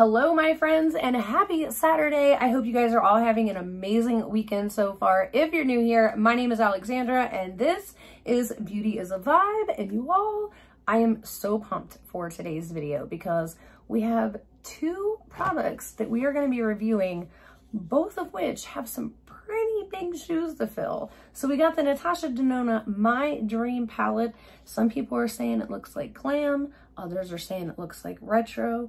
Hello, my friends, and happy Saturday. I hope you guys are all having an amazing weekend so far. If you're new here, my name is Alexandra, and this is Beauty is a Vibe, and you all, I am so pumped for today's video because we have two products that we are going to be reviewing, both of which have some pretty big shoes to fill. So we got the Natasha Denona My Dream Palette. Some people are saying it looks like glam. Others are saying it looks like retro.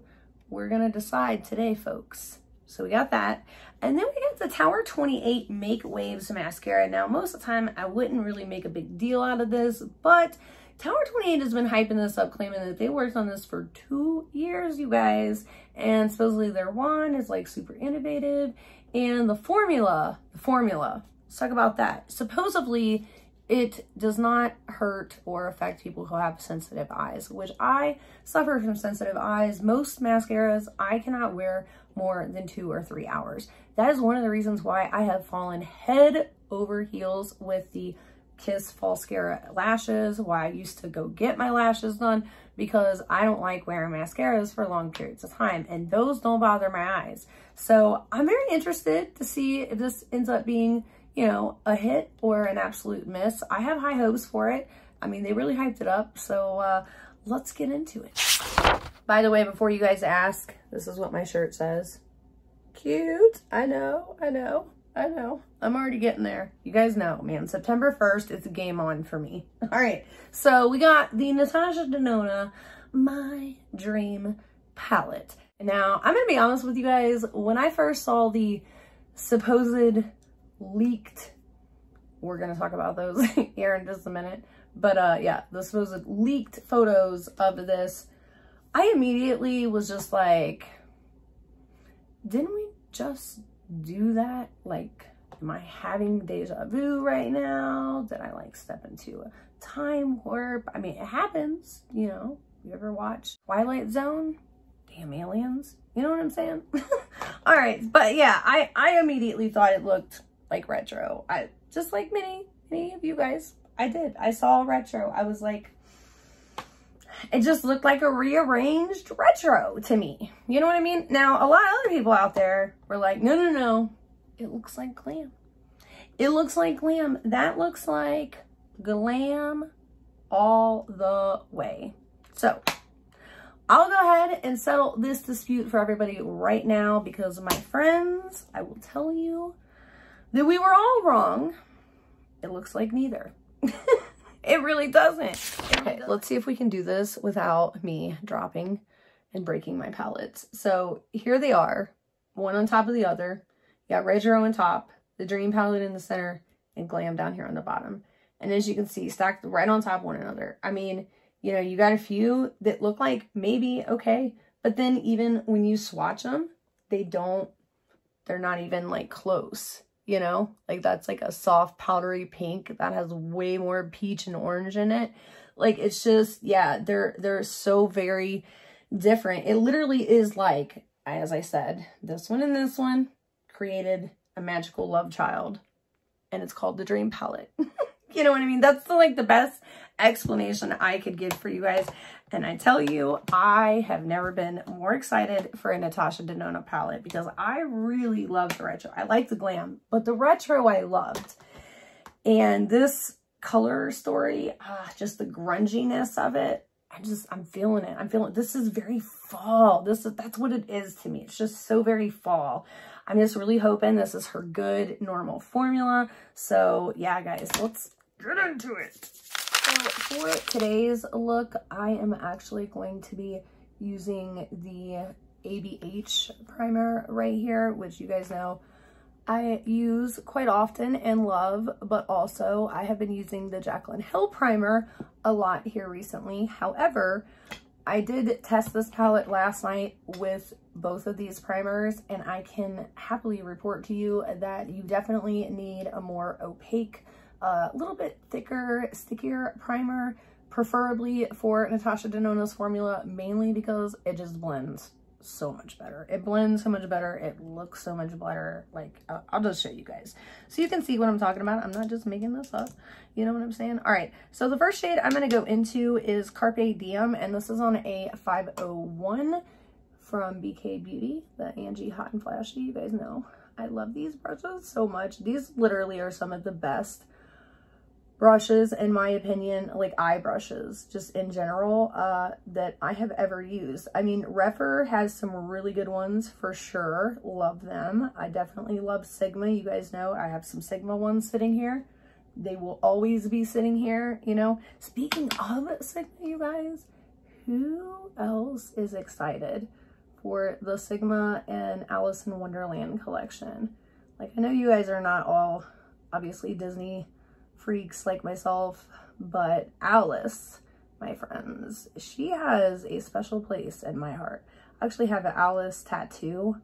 We're going to decide today, folks. So we got that. And then we got the Tower 28 Make Waves Mascara. Now, most of the time, I wouldn't really make a big deal out of this, but Tower 28 has been hyping this up, claiming that they worked on this for two years, you guys. And supposedly their wand is like super innovative. And the formula, the formula, let's talk about that. Supposedly, it does not hurt or affect people who have sensitive eyes, which I suffer from sensitive eyes. Most mascaras, I cannot wear more than two or three hours. That is one of the reasons why I have fallen head over heels with the Kiss Falscara lashes, why I used to go get my lashes done because I don't like wearing mascaras for long periods of time and those don't bother my eyes. So I'm very interested to see if this ends up being, you know, a hit or an absolute miss. I have high hopes for it. I mean, they really hyped it up. So uh, let's get into it. By the way, before you guys ask, this is what my shirt says. Cute. I know, I know. I know. I'm already getting there. You guys know, man. September 1st, it's game on for me. All right. So we got the Natasha Denona My Dream palette. Now, I'm going to be honest with you guys. When I first saw the supposed leaked, we're going to talk about those here in just a minute. But uh, yeah, the supposed leaked photos of this, I immediately was just like, didn't we just do that? Like, am I having deja vu right now? Did I like step into a time warp? I mean, it happens, you know. You ever watch Twilight Zone? Damn aliens. You know what I'm saying? All right. But yeah, I, I immediately thought it looked like retro. I just like many, many of you guys. I did. I saw retro. I was like, it just looked like a rearranged retro to me. You know what I mean? Now, a lot of other people out there were like, no, no, no, it looks like glam. It looks like glam. That looks like glam all the way. So, I'll go ahead and settle this dispute for everybody right now because my friends, I will tell you that we were all wrong. It looks like neither. It really doesn't. Okay, let's see if we can do this without me dropping and breaking my palettes. So here they are, one on top of the other. You got Retro on top, the Dream palette in the center, and Glam down here on the bottom. And as you can see, stacked right on top of one another. I mean, you know, you got a few that look like maybe okay, but then even when you swatch them, they don't, they're not even like close you know? Like that's like a soft powdery pink that has way more peach and orange in it. Like it's just yeah they're they're so very different. It literally is like as i said this one and this one created a magical love child and it's called the dream palette. You know what i mean? That's the, like the best explanation i could give for you guys and I tell you, I have never been more excited for a Natasha Denona palette because I really love the retro. I like the glam, but the retro I loved. And this color story, ah, just the grunginess of it, I just, I'm feeling it. I'm feeling, this is very fall. This is, that's what it is to me. It's just so very fall. I'm just really hoping this is her good, normal formula. So yeah, guys, let's get into it. So for today's look, I am actually going to be using the ABH primer right here, which you guys know I use quite often and love, but also I have been using the Jaclyn Hill primer a lot here recently. However, I did test this palette last night with both of these primers and I can happily report to you that you definitely need a more opaque a little bit thicker, stickier primer, preferably for Natasha Denona's formula, mainly because it just blends so much better. It blends so much better. It looks so much better. Like, I'll just show you guys. So you can see what I'm talking about. I'm not just making this up. You know what I'm saying? All right. So the first shade I'm going to go into is Carpe Diem. And this is on a 501 from BK Beauty, the Angie Hot and Flashy. You guys know I love these brushes so much. These literally are some of the best brushes, in my opinion, like eye brushes, just in general, uh, that I have ever used. I mean, Rephr has some really good ones for sure. Love them. I definitely love Sigma. You guys know I have some Sigma ones sitting here. They will always be sitting here, you know. Speaking of Sigma, you guys, who else is excited for the Sigma and Alice in Wonderland collection? Like, I know you guys are not all, obviously, Disney freaks like myself, but Alice, my friends, she has a special place in my heart. I actually have an Alice tattoo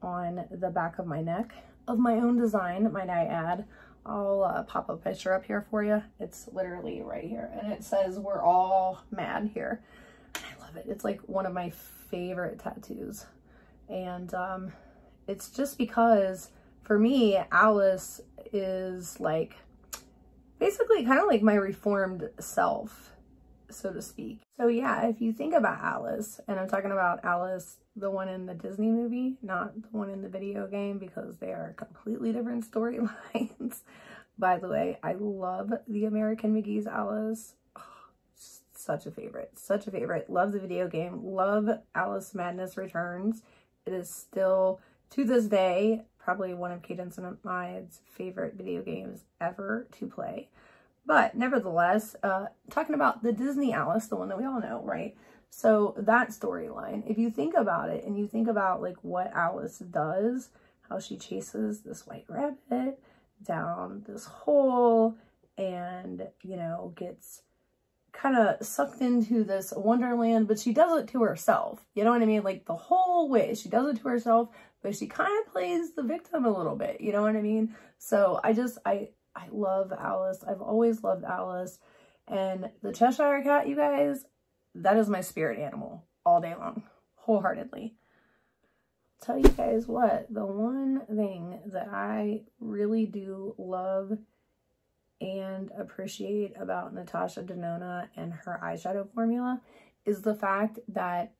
on the back of my neck of my own design, might I add. I'll uh, pop a picture up here for you. It's literally right here. And it says, we're all mad here. I love it. It's like one of my favorite tattoos. And um, it's just because for me, Alice is like basically kind of like my reformed self, so to speak. So yeah, if you think about Alice, and I'm talking about Alice, the one in the Disney movie, not the one in the video game, because they are completely different storylines. By the way, I love the American McGee's Alice. Such a favorite, such a favorite. Love the video game, love Alice Madness Returns. It is still, to this day, probably one of Cadence and I's favorite video games ever to play. But nevertheless, uh, talking about the Disney Alice, the one that we all know, right? So that storyline, if you think about it and you think about like what Alice does, how she chases this white rabbit down this hole and, you know, gets kind of sucked into this wonderland, but she does it to herself. You know what I mean? Like the whole way she does it to herself, but she kind of plays the victim a little bit. You know what I mean? So I just, I, I love Alice. I've always loved Alice. And the Cheshire Cat, you guys, that is my spirit animal all day long, wholeheartedly. Tell you guys what, the one thing that I really do love and appreciate about Natasha Denona and her eyeshadow formula is the fact that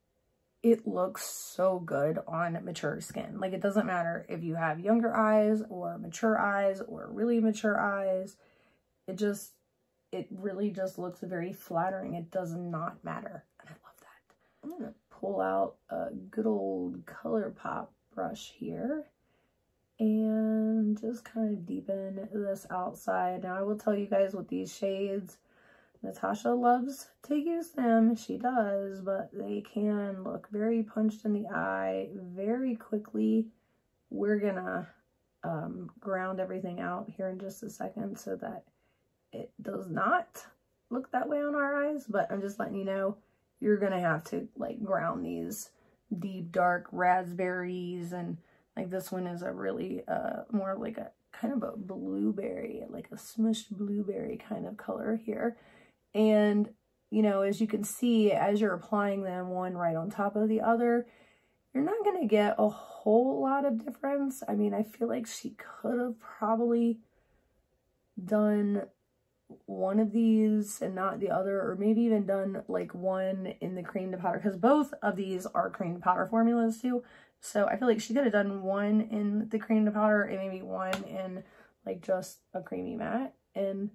it looks so good on mature skin. Like it doesn't matter if you have younger eyes or mature eyes or really mature eyes. It just, it really just looks very flattering. It does not matter. And I love that. I'm going to pull out a good old ColourPop brush here and just kind of deepen this outside. Now I will tell you guys with these shades, Natasha loves to use them. She does, but they can look very punched in the eye very quickly. We're gonna um, ground everything out here in just a second so that it does not look that way on our eyes, but I'm just letting you know you're gonna have to like ground these deep dark raspberries and like this one is a really uh more like a kind of a blueberry like a smushed blueberry kind of color here and, you know, as you can see, as you're applying them one right on top of the other, you're not going to get a whole lot of difference. I mean, I feel like she could have probably done one of these and not the other, or maybe even done like one in the cream to powder, because both of these are cream to powder formulas too. So I feel like she could have done one in the cream to powder and maybe one in like just a creamy matte. And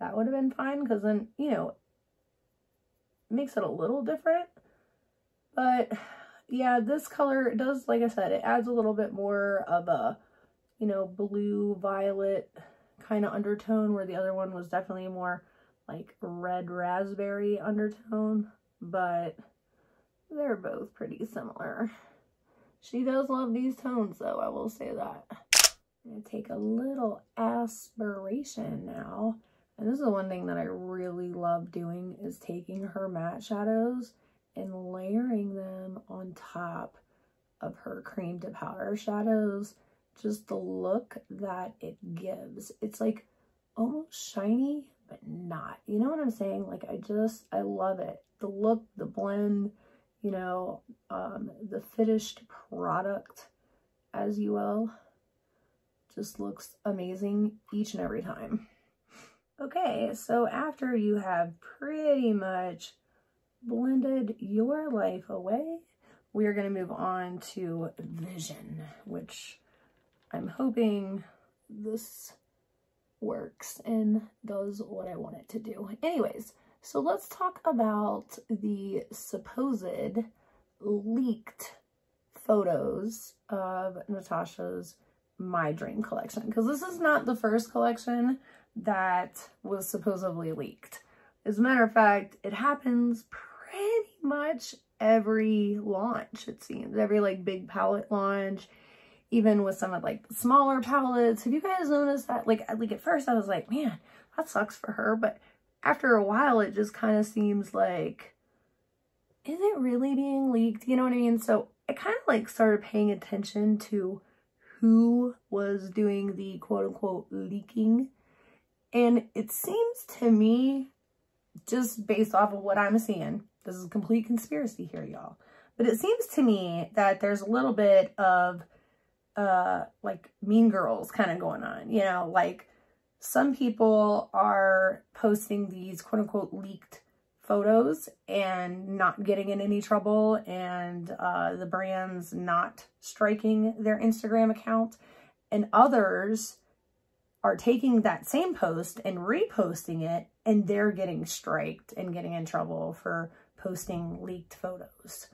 that would have been fine because then, you know, makes it a little different. But yeah, this color does, like I said, it adds a little bit more of a, you know, blue violet kind of undertone where the other one was definitely more like red raspberry undertone, but they're both pretty similar. She does love these tones though, I will say that. I'm to take a little aspiration now and this is the one thing that I really love doing is taking her matte shadows and layering them on top of her cream to powder shadows. Just the look that it gives. It's like almost shiny, but not. You know what I'm saying? Like I just, I love it. The look, the blend, you know, um, the finished product, as you will, just looks amazing each and every time. Okay, so after you have pretty much blended your life away we are going to move on to Vision, which I'm hoping this works and does what I want it to do. Anyways, so let's talk about the supposed leaked photos of Natasha's My Dream collection. Because this is not the first collection that was supposedly leaked. As a matter of fact, it happens pretty much every launch, it seems. Every like big palette launch, even with some of like the smaller palettes. Have you guys noticed that? Like, like at first I was like, man, that sucks for her. But after a while, it just kind of seems like, is it really being leaked? You know what I mean? So I kind of like started paying attention to who was doing the quote unquote leaking. And it seems to me, just based off of what I'm seeing, this is a complete conspiracy here, y'all. But it seems to me that there's a little bit of uh like mean girls kind of going on, you know, like some people are posting these quote unquote leaked photos and not getting in any trouble and uh, the brands not striking their Instagram account and others are taking that same post and reposting it and they're getting striked and getting in trouble for posting leaked photos.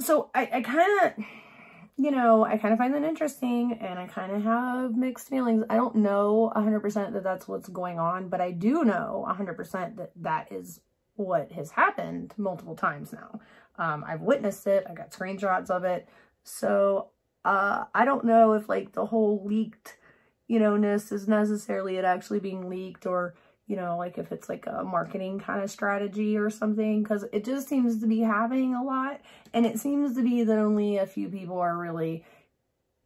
So I, I kind of, you know, I kind of find that interesting and I kind of have mixed feelings. I don't know 100% that that's what's going on, but I do know 100% that that is what has happened multiple times now. Um, I've witnessed it. I got screenshots of it. So uh, I don't know if like the whole leaked, you know, ness is necessarily it actually being leaked or you know, like if it's like a marketing kind of strategy or something, because it just seems to be happening a lot. And it seems to be that only a few people are really,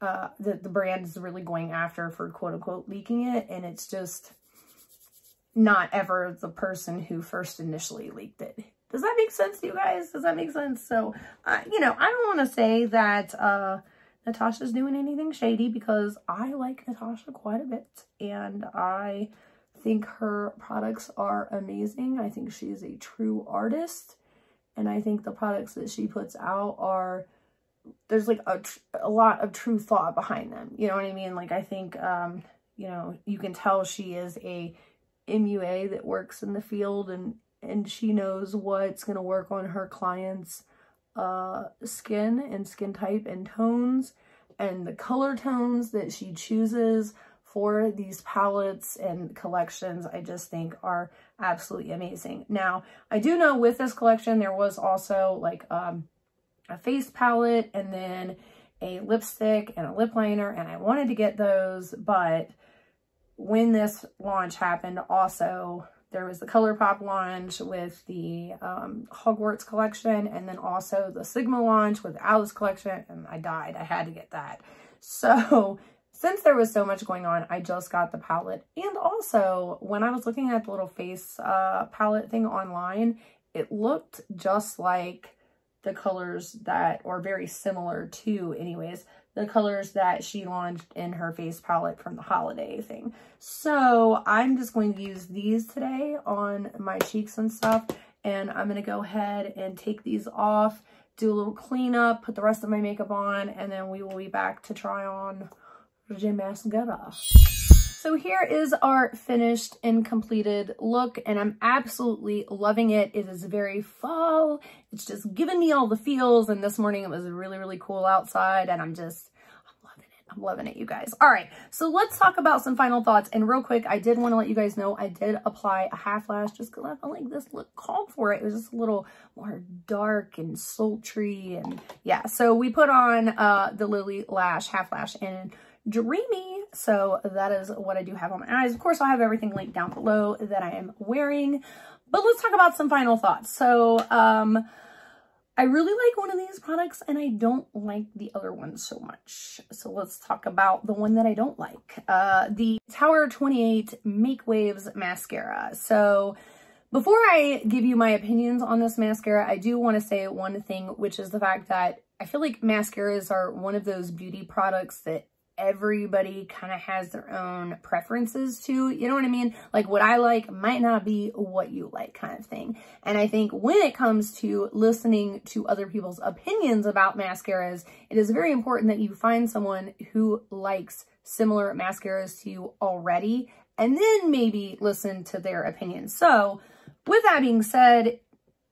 uh, that the brand is really going after for quote unquote leaking it. And it's just not ever the person who first initially leaked it. Does that make sense to you guys? Does that make sense? So, uh, you know, I don't want to say that, uh, Natasha's doing anything shady because I like Natasha quite a bit and I think her products are amazing. I think she's a true artist. And I think the products that she puts out are, there's like a, a lot of true thought behind them. You know what I mean? Like I think, um, you know, you can tell she is a MUA that works in the field and, and she knows what's going to work on her clients' uh, skin and skin type and tones and the color tones that she chooses these palettes and collections I just think are absolutely amazing. Now, I do know with this collection, there was also like um, a face palette and then a lipstick and a lip liner, and I wanted to get those, but when this launch happened, also, there was the ColourPop launch with the um, Hogwarts collection, and then also the Sigma launch with Alice collection, and I died. I had to get that. So since there was so much going on, I just got the palette. And also, when I was looking at the little face uh, palette thing online, it looked just like the colors that, or very similar to anyways, the colors that she launched in her face palette from the holiday thing. So I'm just going to use these today on my cheeks and stuff. And I'm going to go ahead and take these off, do a little cleanup, put the rest of my makeup on, and then we will be back to try on mascara. So here is our finished and completed look and I'm absolutely loving it. It is very fall. It's just giving me all the feels and this morning it was really, really cool outside and I'm just, I'm loving it. I'm loving it, you guys. All right, so let's talk about some final thoughts. And real quick, I did want to let you guys know I did apply a half lash just because I felt like this look called for it. It was just a little more dark and sultry and yeah. So we put on uh, the Lilly Lash half lash and dreamy. So that is what I do have on my eyes. Of course, I'll have everything linked down below that I am wearing. But let's talk about some final thoughts. So um, I really like one of these products and I don't like the other one so much. So let's talk about the one that I don't like. Uh, the Tower 28 Make Waves Mascara. So before I give you my opinions on this mascara, I do want to say one thing, which is the fact that I feel like mascaras are one of those beauty products that everybody kind of has their own preferences too. You know what I mean? Like what I like might not be what you like kind of thing. And I think when it comes to listening to other people's opinions about mascaras, it is very important that you find someone who likes similar mascaras to you already and then maybe listen to their opinions. So with that being said,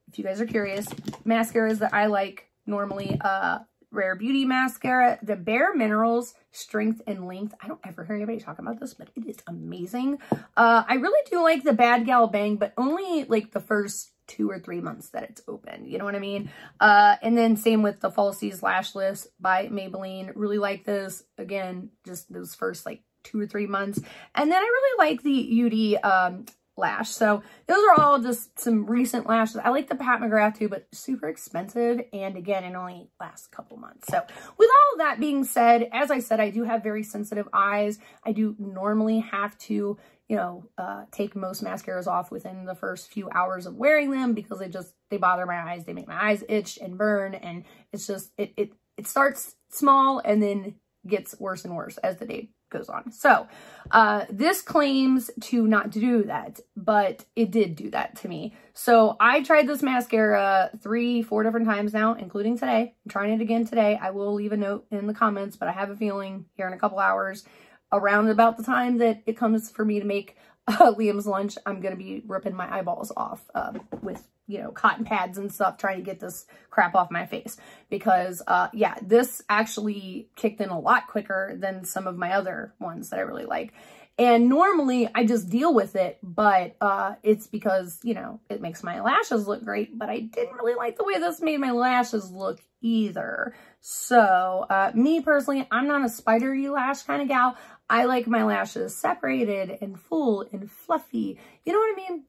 if you guys are curious, mascaras that I like normally, uh, Rare Beauty Mascara, the Bare Minerals Strength and Length. I don't ever hear anybody talk about this, but it is amazing. Uh, I really do like the Bad Gal Bang, but only like the first two or three months that it's open. You know what I mean? Uh, and then same with the Falsies Lash Lift by Maybelline. Really like this. Again, just those first like two or three months. And then I really like the UD um, lash. So those are all just some recent lashes. I like the Pat McGrath too, but super expensive. And again, it only lasts a couple months. So with all that being said, as I said, I do have very sensitive eyes. I do normally have to, you know, uh, take most mascaras off within the first few hours of wearing them because they just, they bother my eyes. They make my eyes itch and burn. And it's just, it, it, it starts small and then gets worse and worse as the day goes on. So uh, this claims to not do that, but it did do that to me. So I tried this mascara three, four different times now, including today. I'm trying it again today. I will leave a note in the comments, but I have a feeling here in a couple hours, around about the time that it comes for me to make uh, Liam's lunch, I'm going to be ripping my eyeballs off um, with you know, cotton pads and stuff trying to get this crap off my face. Because, uh, yeah, this actually kicked in a lot quicker than some of my other ones that I really like. And normally I just deal with it, but uh, it's because, you know, it makes my lashes look great, but I didn't really like the way this made my lashes look either. So, uh, me personally, I'm not a spidery lash kind of gal. I like my lashes separated and full and fluffy. You know what I mean?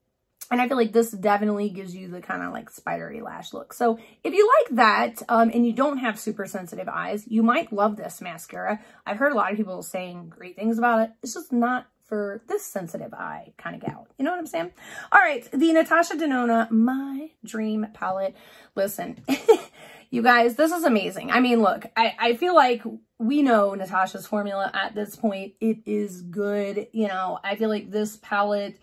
And I feel like this definitely gives you the kind of like spidery lash look. So if you like that um, and you don't have super sensitive eyes, you might love this mascara. I've heard a lot of people saying great things about it. It's just not for this sensitive eye kind of gal. You know what I'm saying? All right, the Natasha Denona My Dream Palette. Listen, you guys, this is amazing. I mean, look, I, I feel like we know Natasha's formula at this point. It is good. You know, I feel like this palette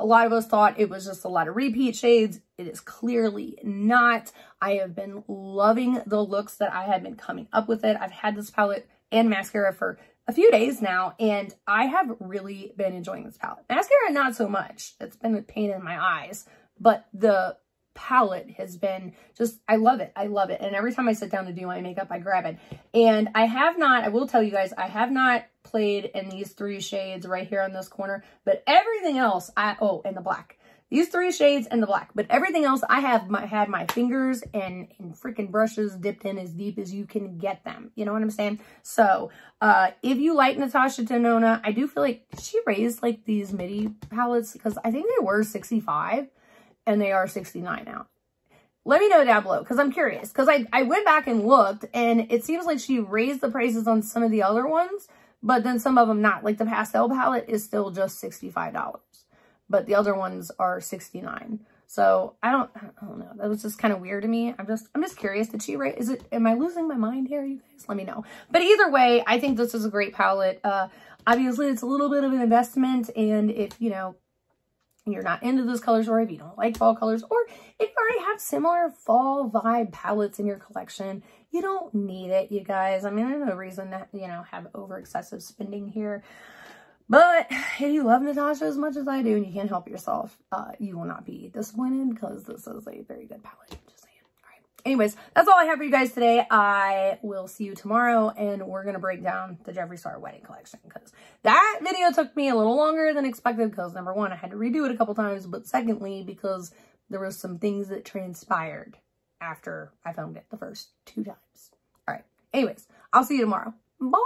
a lot of us thought it was just a lot of repeat shades. It is clearly not. I have been loving the looks that I have been coming up with it. I've had this palette and mascara for a few days now, and I have really been enjoying this palette. Mascara, not so much. It's been a pain in my eyes, but the palette has been just, I love it. I love it. And every time I sit down to do my makeup, I grab it. And I have not, I will tell you guys, I have not played in these three shades right here on this corner, but everything else, I, oh, and the black. These three shades and the black, but everything else I have my, had my fingers and, and freaking brushes dipped in as deep as you can get them. You know what I'm saying? So, uh, if you like Natasha Denona, I do feel like she raised like these midi palettes because I think they were 65 and they are 69 now. Let me know down below because I'm curious because I, I went back and looked and it seems like she raised the prices on some of the other ones but then some of them not. Like the pastel palette is still just $65, but the other ones are 69 So I don't, I don't know. That was just kind of weird to me. I'm just, I'm just curious. Did she write, is it, am I losing my mind here, you guys? Let me know. But either way, I think this is a great palette. Uh, obviously it's a little bit of an investment. And if, you know, you're not into those colors or if you don't like fall colors or if you already have similar fall vibe palettes in your collection, you don't need it, you guys. I mean, there's no reason that, you know, have over excessive spending here. But if you love Natasha as much as I do and you can't help yourself, uh, you will not be disappointed because this is a very good palette. Just saying. All right. Anyways, that's all I have for you guys today. I will see you tomorrow and we're going to break down the Jeffree Star wedding collection because that video took me a little longer than expected because number one, I had to redo it a couple times, but secondly, because there was some things that transpired after I filmed it the first two times. All right. Anyways, I'll see you tomorrow. Bye.